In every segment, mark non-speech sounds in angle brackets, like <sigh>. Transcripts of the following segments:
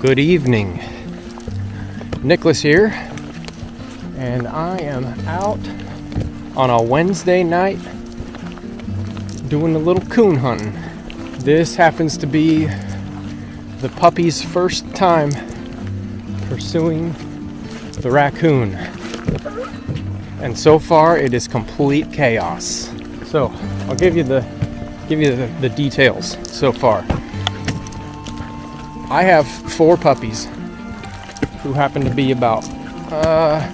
Good evening. Nicholas here, and I am out on a Wednesday night doing a little coon hunting. This happens to be the puppy's first time pursuing the raccoon. And so far it is complete chaos. So I'll give you the give you the, the details so far. I have four puppies who happen to be about uh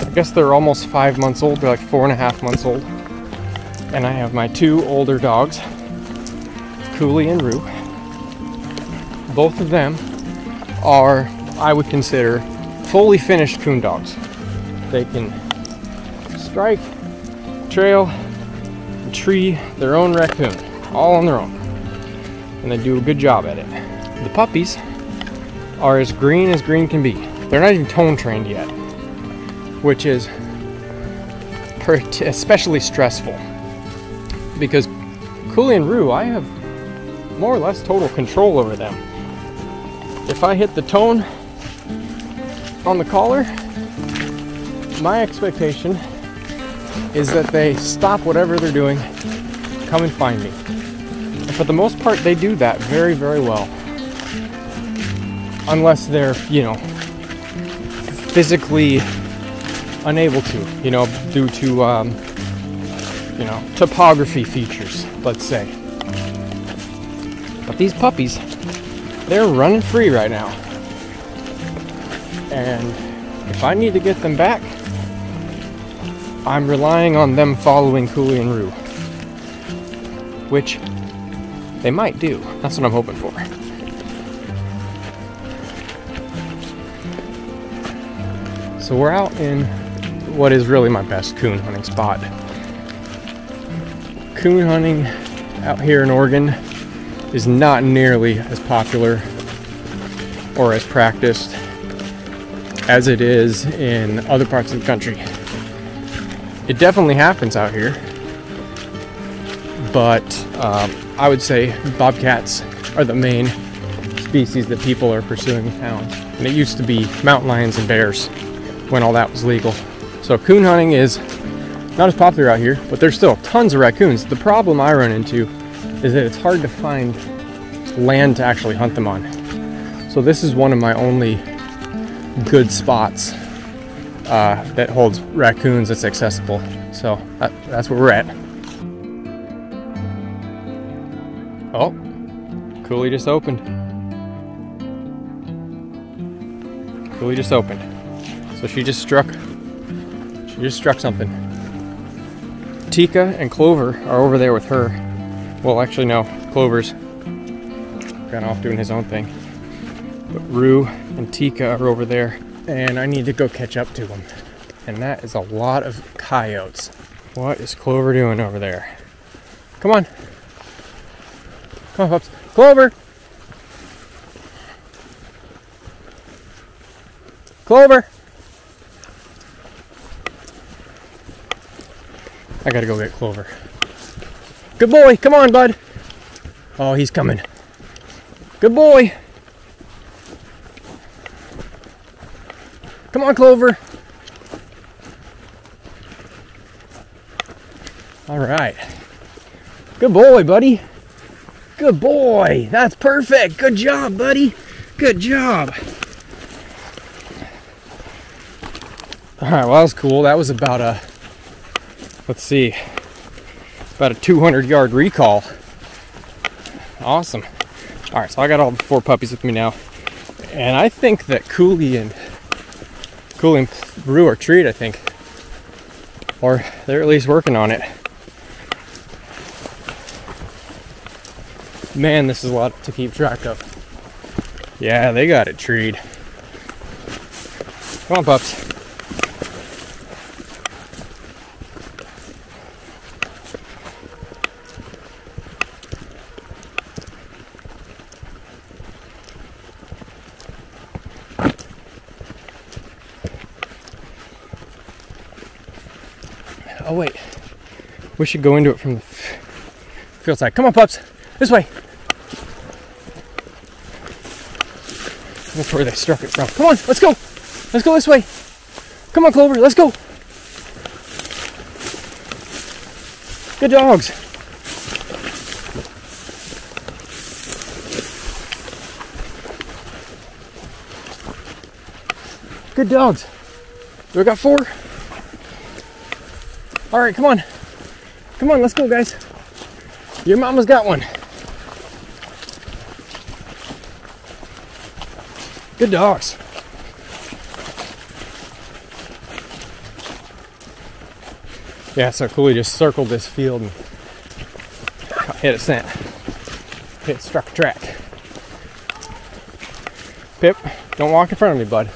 I guess they're almost five months old, they're like four and a half months old. And I have my two older dogs, Cooley and Rue. Both of them are, I would consider, fully finished coon dogs. They can strike, trail, and tree their own raccoon, all on their own. And they do a good job at it. The puppies are as green as green can be. They're not even tone trained yet, which is especially stressful because Cooley and Rue, I have more or less total control over them. If I hit the tone on the collar, my expectation is that they stop whatever they're doing, come and find me. And for the most part, they do that very, very well. Unless they're, you know, physically unable to, you know, due to, um, you know, topography features, let's say. But these puppies, they're running free right now. And if I need to get them back, I'm relying on them following Cooley and Rue. Which they might do. That's what I'm hoping for. So we're out in what is really my best coon hunting spot. Coon hunting out here in Oregon is not nearly as popular or as practiced as it is in other parts of the country. It definitely happens out here, but um, I would say bobcats are the main species that people are pursuing in town. And it used to be mountain lions and bears when all that was legal. So coon hunting is not as popular out here, but there's still tons of raccoons. The problem I run into is that it's hard to find land to actually hunt them on. So this is one of my only good spots uh, that holds raccoons that's accessible. So that, that's where we're at. Oh, Cooley just opened. Cooley just opened. So she just struck. She just struck something. Tika and Clover are over there with her. Well, actually, no. Clover's gone off doing his own thing. But Rue and Tika are over there, and I need to go catch up to them. And that is a lot of coyotes. What is Clover doing over there? Come on. Come on, pups. Clover! Clover! I gotta go get Clover. Good boy, come on, bud. Oh, he's coming. Good boy. Come on, Clover. All right. Good boy, buddy. Good boy. That's perfect. Good job, buddy. Good job. All right, well, that was cool. That was about a, let's see, about a 200 yard recall. Awesome. All right, so I got all the four puppies with me now. And I think that Cooley and Cooley and Rue are treat, I think. Or they're at least working on it. Man, this is a lot to keep track of. Yeah, they got it treed. Come on, pups. Oh wait, we should go into it from the field side. Come on, pups, this way. That's where they struck it from. Come on, let's go. Let's go this way. Come on, Clover, let's go. Good dogs. Good dogs. We got four. All right, come on. Come on, let's go, guys. Your mama's got one. Good dogs. Yeah, so Cooley just circled this field and hit a scent. Hit struck a track. Pip, don't walk in front of me, bud.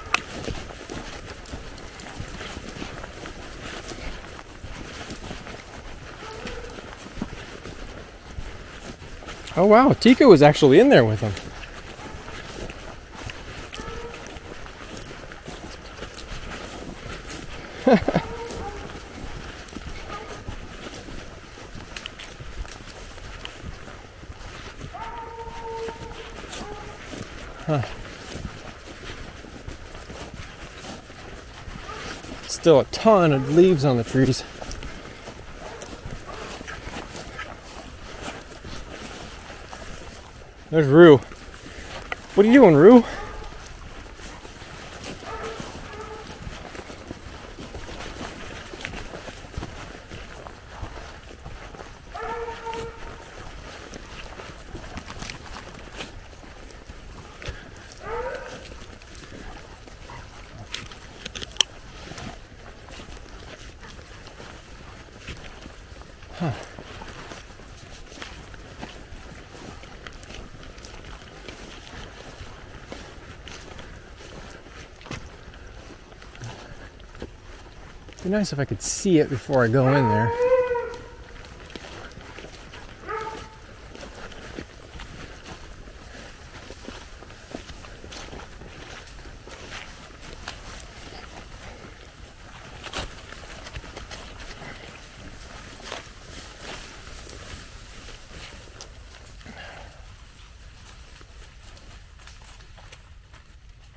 Oh wow, Tika was actually in there with him. <laughs> huh. Still a ton of leaves on the trees. There's Rue. What are you doing, Rue? Huh. Be nice if I could see it before I go in there.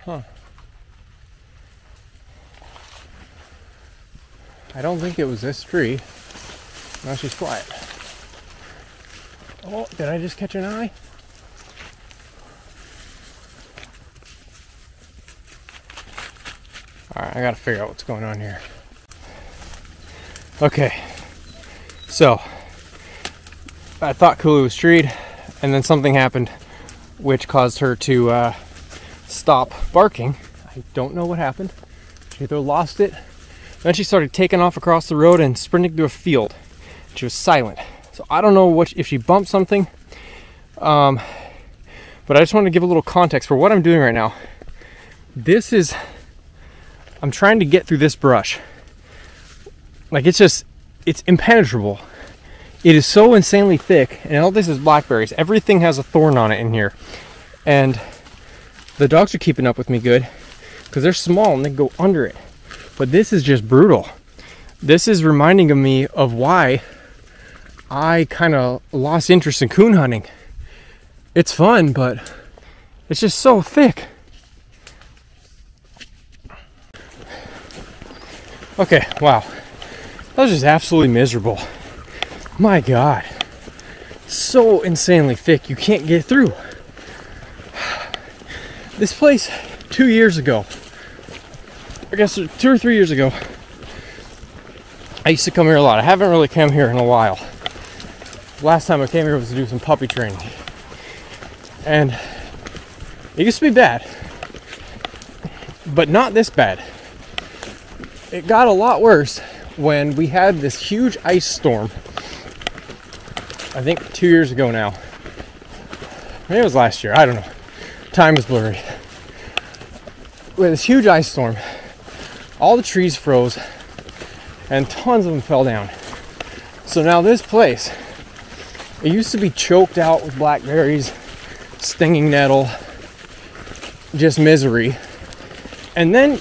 Huh. I don't think it was this tree. Now she's quiet. Oh, did I just catch an eye? Alright, I gotta figure out what's going on here. Okay, so I thought Cooley was treed, and then something happened which caused her to uh, stop barking. I don't know what happened. She either lost it then she started taking off across the road and sprinting through a field. She was silent. So I don't know what if she bumped something. Um, but I just wanted to give a little context for what I'm doing right now. This is I'm trying to get through this brush. Like it's just it's impenetrable. It is so insanely thick, and all this is blackberries. Everything has a thorn on it in here. And the dogs are keeping up with me good because they're small and they go under it. But this is just brutal. This is reminding me of why I kind of lost interest in coon hunting. It's fun, but it's just so thick. Okay, wow. That was just absolutely miserable. My God. So insanely thick, you can't get through. <sighs> This place, two years ago, I guess two or three years ago, I used to come here a lot. I haven't really come here in a while. Last time I came here was to do some puppy training. And it used to be bad, but not this bad. It got a lot worse when we had this huge ice storm. I think two years ago now. Maybe it was last year. I don't know. Time is blurry. Had this huge ice storm all the trees froze and tons of them fell down. So now this place, it used to be choked out with blackberries, stinging nettle, just misery. And then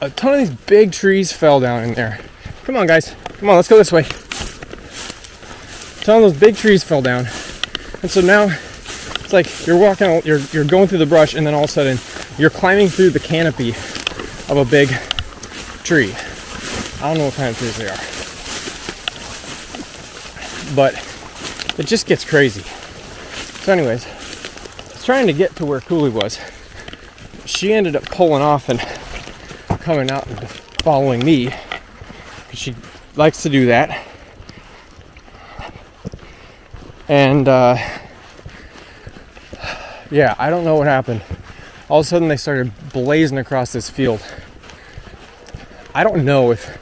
a ton of these big trees fell down in there. Come on, guys. Come on, let's go this way. A ton of those big trees fell down. And so now it's like you're walking, you're, you're going through the brush, and then all of a sudden you're climbing through the canopy of a big tree. I don't know what kind of trees they are. But it just gets crazy. So, anyways, I was trying to get to where Cooley was. She ended up pulling off and coming out and following me. She likes to do that. And uh, yeah, I don't know what happened. All of a sudden, they started blazing across this field. I don't know if,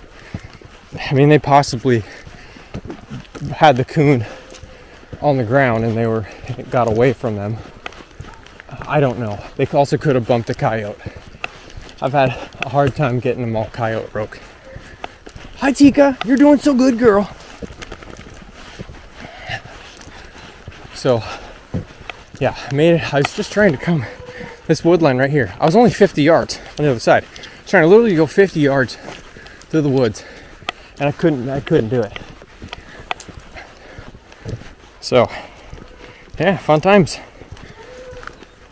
I mean, they possibly had the coon on the ground and they were got away from them. I don't know. They also could have bumped a coyote. I've had a hard time getting them all coyote broke. Hi Tika, you're doing so good, girl. So, yeah, I made it. I was just trying to come this woodline right here. I was only 50 yards on the other side. Trying to literally go 50 yards through the woods, and I couldn't. I couldn't do it. So, yeah, fun times.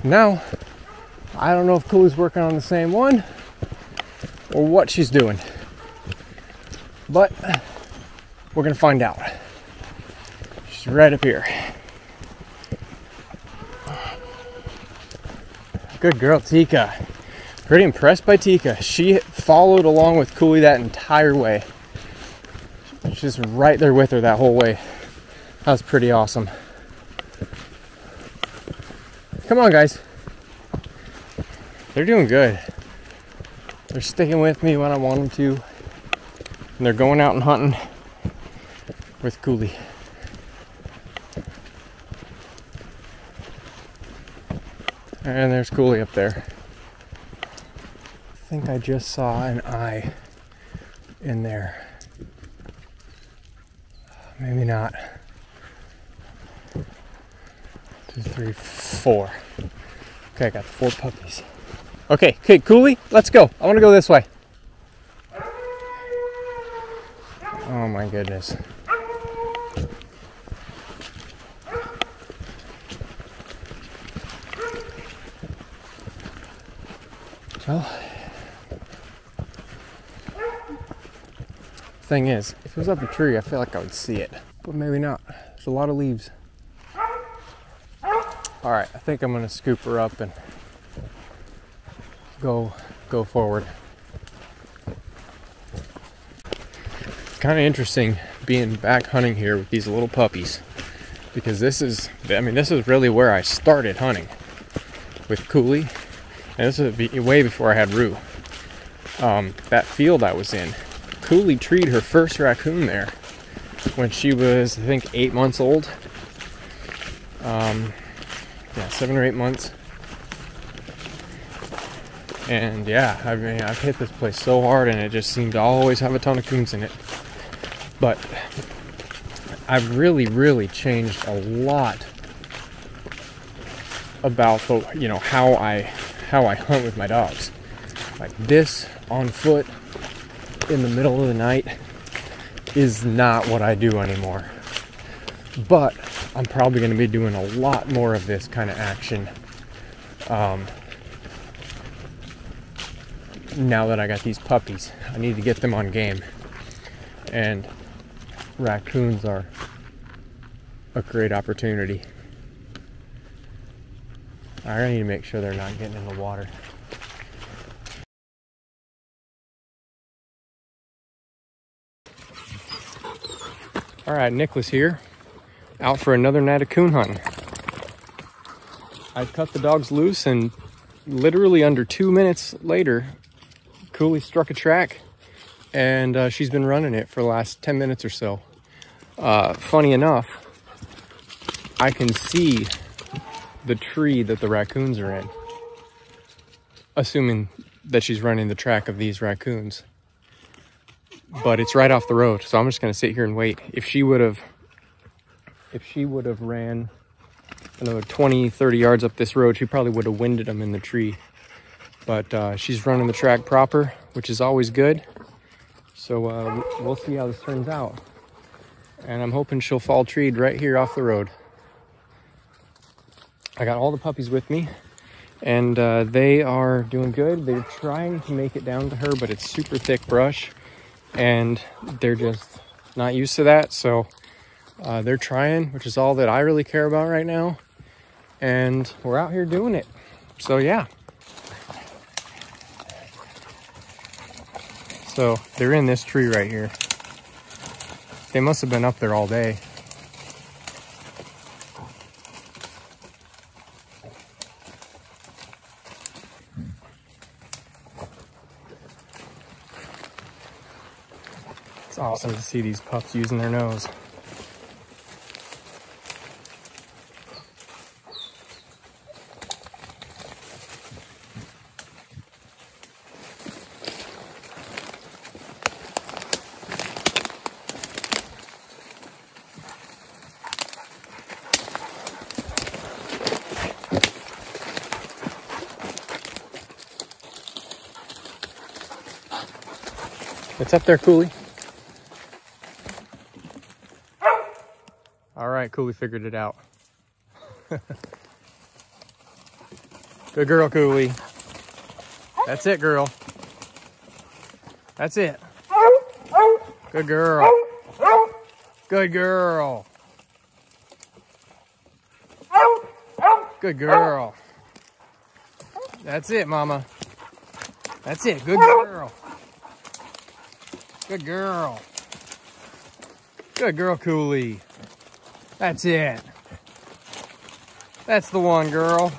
Now, I don't know if Cooley's working on the same one or what she's doing, but we're gonna find out. She's right up here. Good girl, Tika. Pretty impressed by Tika. She followed along with Cooley that entire way. She's right there with her that whole way. That was pretty awesome. Come on, guys. They're doing good. They're sticking with me when I want them to. And they're going out and hunting with Cooley. And there's Cooley up there. I think I just saw an eye in there. Maybe not. Two, three, four. Okay, I got four puppies. Okay, okay, Cooley, let's go. I want to go this way. Oh my goodness. Well, thing is, if it was up a tree, I feel like I would see it, but maybe not. There's a lot of leaves. All right, I think I'm gonna scoop her up and go go forward. It's kind of interesting being back hunting here with these little puppies because this is I mean this is really where I started hunting with Cooley and this is way before I had Rue. Um, that field I was in, Cooley treed her first raccoon there when she was I think eight months old. Um, yeah, seven or eight months. And yeah, I mean, I've hit this place so hard, and it just seemed to always have a ton of coons in it. But I've really, really changed a lot about the, you know, how I, how I hunt with my dogs. Like this on foot in the middle of the night is not what I do anymore. But I'm probably going to be doing a lot more of this kind of action um, now that I got these puppies. I need to get them on game. And raccoons are a great opportunity. I need to make sure they're not getting in the water. All right, Nicholas here out for another night of coon hunting. I cut the dogs loose and literally under two minutes later, Cooley struck a track and uh, she's been running it for the last 10 minutes or so. Uh, funny enough, I can see the tree that the raccoons are in, assuming that she's running the track of these raccoons. But it's right off the road, so I'm just gonna sit here and wait. If she would have if she would have ran another 20, 30 yards up this road, she probably would have winded them in the tree. But uh, she's running the track proper, which is always good. So uh, we'll see how this turns out. And I'm hoping she'll fall treed right here off the road. I got all the puppies with me. and uh, they are doing good. They're trying to make it down to her, but it's super thick brush, and they're just not used to that. So uh, they're trying, which is all that I really care about right now. And we're out here doing it. So yeah. So they're in this tree right here. They must have been up there all day. It's awesome to see these pups using their nose. It's up there, Cooley. All right, Cooley figured it out. <laughs> Good girl, Cooley. That's it, girl. That's it. Good girl. Good girl. Good girl. That's it, mama. That's it. Good girl. Good girl. Good girl, Cooley. That's it. That's the one, girl.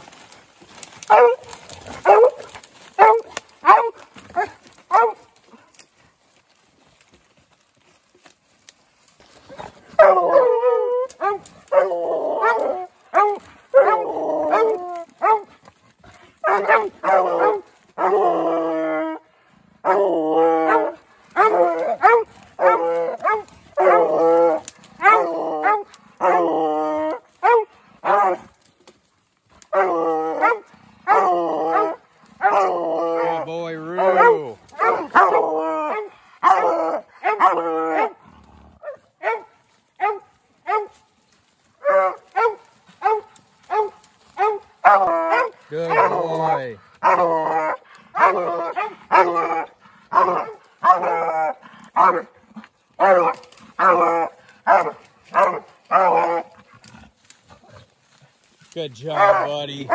Job, buddy.